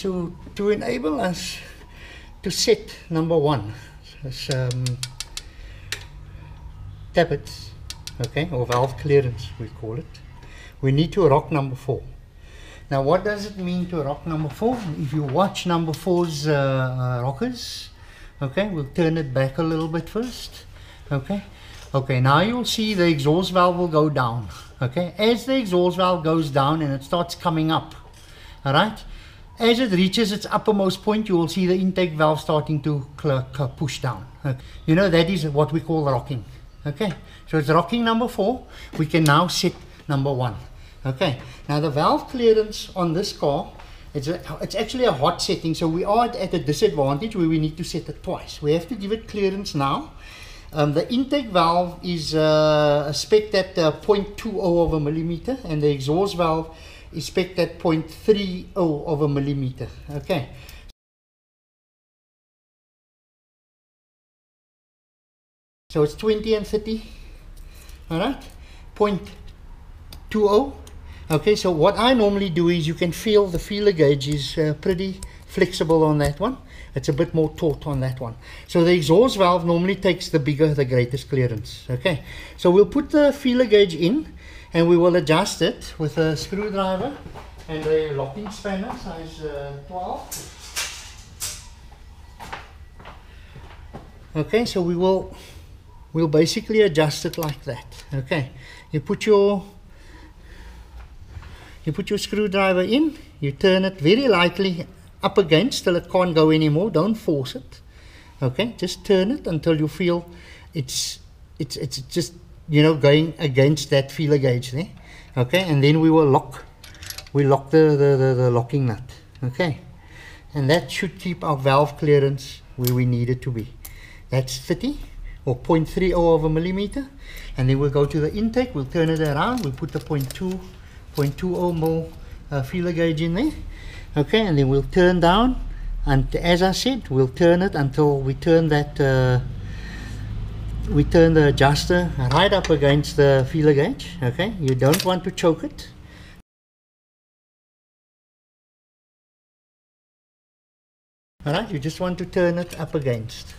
So to enable us to set number one, so, um, tappets, okay, or valve clearance we call it, we need to rock number four. Now what does it mean to rock number four? If you watch number four's uh, uh, rockers, okay, we'll turn it back a little bit first, okay. Okay, now you'll see the exhaust valve will go down, okay. As the exhaust valve goes down and it starts coming up, all right, as it reaches its uppermost point, you will see the intake valve starting to push down. You know, that is what we call rocking. Okay, so it's rocking number four. We can now set number one. Okay, now the valve clearance on this car, it's, a, it's actually a hot setting, so we are at a disadvantage where we need to set it twice. We have to give it clearance now. Um, the intake valve is uh, spec at uh, 0.20 of a millimeter, and the exhaust valve is spec at 0.30 of a millimeter. Okay. So it's 20 and 30. All right. 0.20. Okay, so what I normally do is you can feel the feeler gauge is uh, pretty flexible on that one. It's a bit more taut on that one. So the exhaust valve normally takes the bigger, the greatest clearance. Okay, so we'll put the feeler gauge in and we will adjust it with a screwdriver and a locking spanner size uh, 12 okay so we will we'll basically adjust it like that. Okay you put your you put your screwdriver in you turn it very lightly up against till it can't go anymore don't force it. Okay just turn it until you feel it's it's it's just you know, going against that feeler gauge there. Okay, and then we will lock, we lock the, the, the, the locking nut. Okay, and that should keep our valve clearance where we need it to be. That's 30 or 0.30 of a millimeter. And then we'll go to the intake, we'll turn it around, we'll put the 0.2, 0.20 mil uh, feeler gauge in there. Okay, and then we'll turn down. And as I said, we'll turn it until we turn that uh, we turn the adjuster right up against the feeler gauge okay? You don't want to choke it. Alright you just want to turn it up against.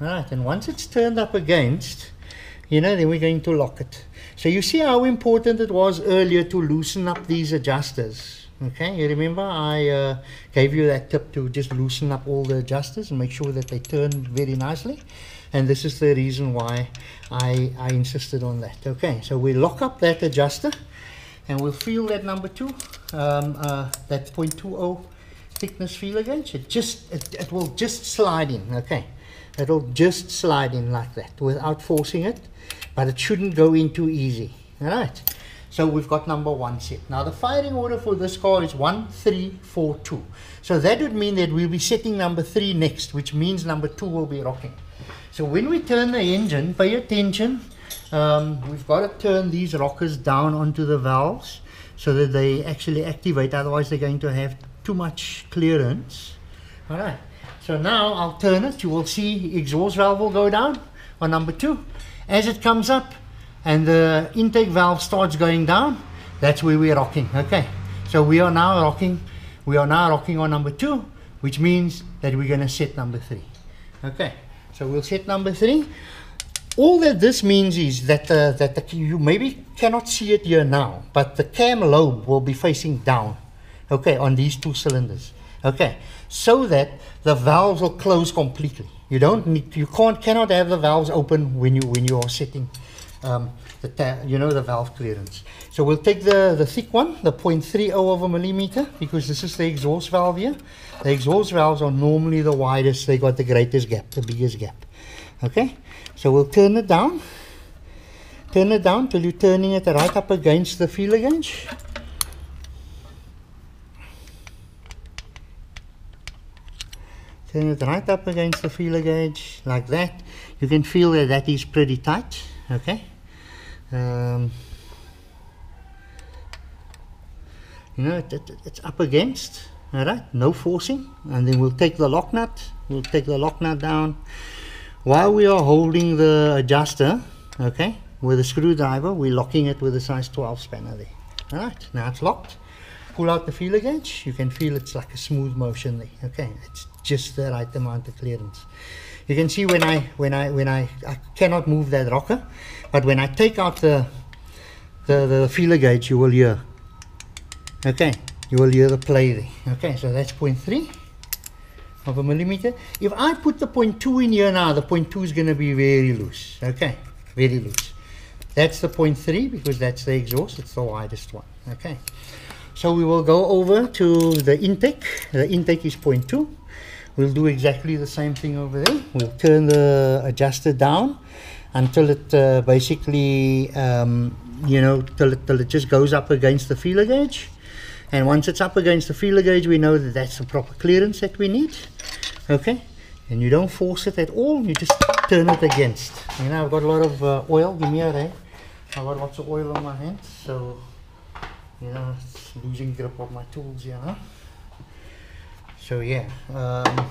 Alright and once it's turned up against you know then we're going to lock it. So you see how important it was earlier to loosen up these adjusters okay you remember I uh, gave you that tip to just loosen up all the adjusters and make sure that they turn very nicely. And this is the reason why I, I insisted on that. Okay so we lock up that adjuster and we'll feel that number two um, uh, that 0.20 thickness feeler gauge it just it, it will just slide in okay? It'll just slide in like that without forcing it but it shouldn't go in too easy. All right so we've got number one set. Now the firing order for this car is 1342. So that would mean that we'll be setting number three next, which means number two will be rocking. So when we turn the engine, pay attention. Um, we've got to turn these rockers down onto the valves so that they actually activate. Otherwise, they're going to have too much clearance. All right. So now I'll turn it. You will see exhaust valve will go down on number two. As it comes up and the intake valve starts going down, that's where we're rocking. Okay. So we are now rocking. We are now rocking on number two, which means that we're going to set number three. Okay. So we'll set number three. All that this means is that, uh, that the, you maybe cannot see it here now, but the cam lobe will be facing down, okay, on these two cylinders, okay, so that the valves will close completely. You don't need, you can't, cannot have the valves open when you, when you are setting um, the, you know, the valve clearance. So we'll take the, the thick one, the 0.30 of a millimeter, because this is the exhaust valve here. The exhaust valves are normally the widest, they got the greatest gap, the biggest gap. Okay, so we'll turn it down. Turn it down till you're turning it right up against the feeler gauge. Turn it right up against the feeler gauge like that. You can feel that that is pretty tight. Okay. Um, you know, it, it, it's up against, all right, no forcing. And then we'll take the lock nut, we'll take the lock nut down. While we are holding the adjuster, okay, with a screwdriver, we're locking it with a size 12 spanner there. All right, now it's locked. pull out the feeler gauge, you can feel it's like a smooth motion there. Okay, it's just the right amount of clearance. You can see when I when I when I I cannot move that rocker, but when I take out the the, the feeler gauge, you will hear. Okay, you will hear the play there. Okay, so that's 0.3 of a millimeter. If I put the 0.2 in here now, the 0.2 is going to be very loose. Okay, very loose. That's the 0.3 because that's the exhaust. It's the widest one. Okay. So we will go over to the intake. The intake is 0.2. We'll do exactly the same thing over there. We'll turn the adjuster down until it uh, basically, um, you know, till it, till it just goes up against the feeler gauge. And once it's up against the feeler gauge, we know that that's the proper clearance that we need. Okay. And you don't force it at all. You just turn it against. You know, I've got a lot of uh, oil. Give me a ray. I've got lots of oil on my hands. So, you know, it's losing grip of my tools, you know. So, yeah. Um,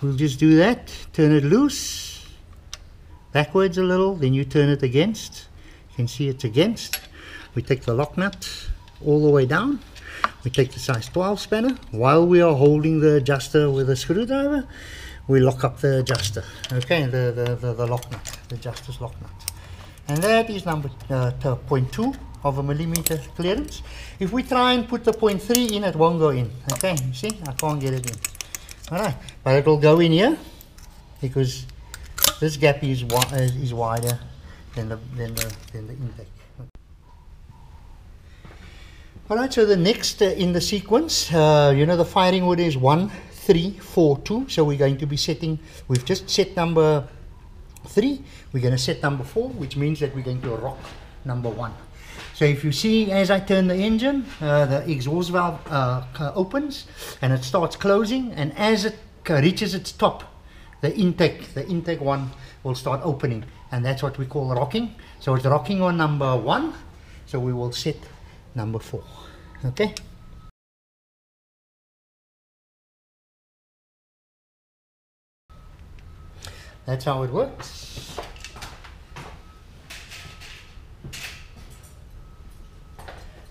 we'll just do that. Turn it loose. Backwards a little. Then you turn it against. You can see it's against. We take the lock nut all the way down. We take the size 12 spanner. While we are holding the adjuster with a screwdriver, we lock up the adjuster. Okay, the, the, the, the lock nut, the adjuster's lock nut. And that is number uh, 0.2 of a millimeter clearance. If we try and put the 0.3 in, it won't go in. Okay, you see, I can't get it in. Alright, but it will go in here because this gap is, is, is wider than the, than the, than the intake. Alright, so the next uh, in the sequence, uh, you know the firing order is 1, 3, 4, 2. So we're going to be setting, we've just set number 3. We're going to set number 4, which means that we're going to rock number 1. So if you see as I turn the engine, uh, the exhaust valve uh, opens and it starts closing. And as it reaches its top, the intake, the intake one will start opening. And that's what we call rocking. So it's rocking on number 1. So we will set number 4 okay that's how it works.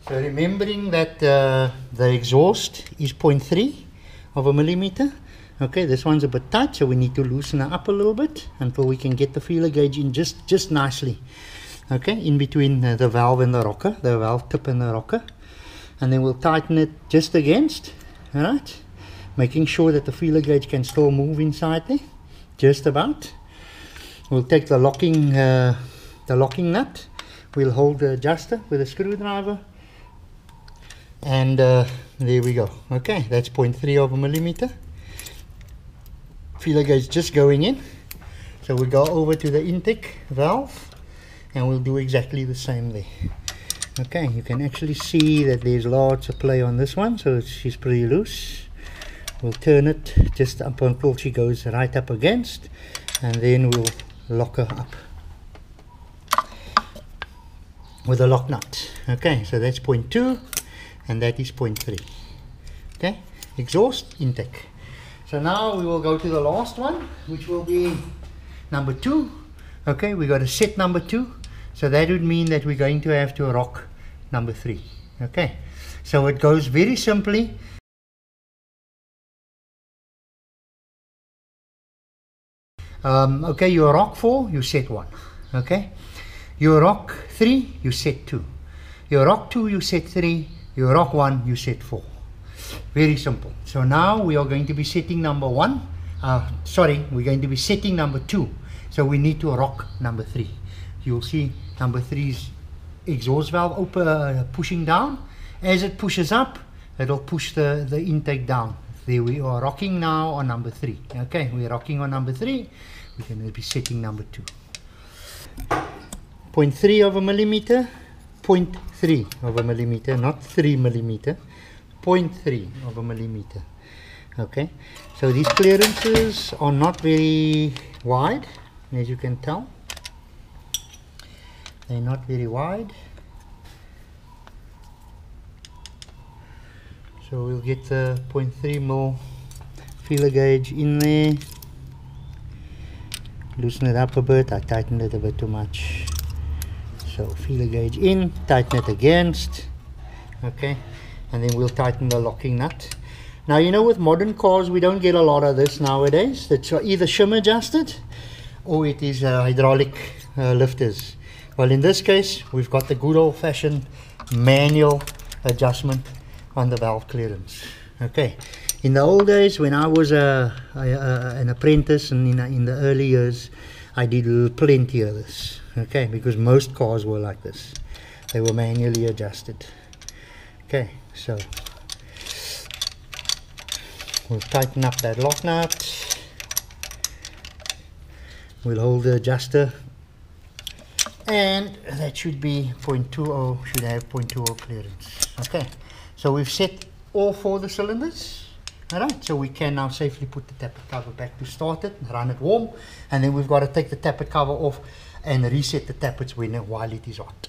So remembering that uh, the exhaust is 0.3 of a millimeter. Okay this one's a bit tight so we need to loosen it up a little bit until we can get the feeler gauge in just just nicely. Okay in between uh, the valve and the rocker the valve tip and the rocker. And then we'll tighten it just against all right? Making sure that the feeler gauge can still move inside there just about. We'll take the locking uh, the locking nut. We'll hold the adjuster with a screwdriver. And uh, there we go. Okay that's 0.3 of a millimeter. Feeler gauge just going in. So we'll go over to the intake valve and we'll do exactly the same there. Okay you can actually see that there's lots of play on this one so she's pretty loose we'll turn it just up until she goes right up against and then we'll lock her up with a lock nut okay so that's two and that is three okay exhaust intake so now we will go to the last one which will be number two okay we got a set number two so that would mean that we're going to have to rock number three. Okay, so it goes very simply. Um, okay, you rock four, you set one. Okay, you rock three, you set two. You rock two, you set three. You rock one, you set four. Very simple. So now we are going to be setting number one. Uh, sorry, we're going to be setting number two. So we need to rock number three. You'll see Number three's exhaust valve open, uh, pushing down. As it pushes up, it'll push the, the intake down. There we are rocking now on number three. Okay, we're rocking on number three. We're going to be setting number two. 0.3 of a millimeter, 0.3 of a millimeter, not 3 millimeter, 0.3 of a millimeter. Okay, so these clearances are not very wide, as you can tell they're not very wide so we'll get the 0.3 mil feeler gauge in there. Loosen it up a bit. I tightened it a bit too much. So feeler gauge in. Tighten it against. Okay. And then we'll tighten the locking nut. Now you know with modern cars we don't get a lot of this nowadays. It's either shim adjusted or it is uh, hydraulic uh, lifters. Well in this case we've got the good old-fashioned manual adjustment on the valve clearance. Okay. In the old days when I was a, a, a an apprentice and in, in the early years I did plenty of this okay because most cars were like this. They were manually adjusted. Okay so we'll tighten up that lock nut. We'll hold the adjuster. And that should be 0.20 should have 0.20 clearance. Okay so we've set all four of the cylinders Alright, so we can now safely put the tappet cover back to start it, run it warm, and then we've got to take the tappet cover off and reset the tappets when while it is hot.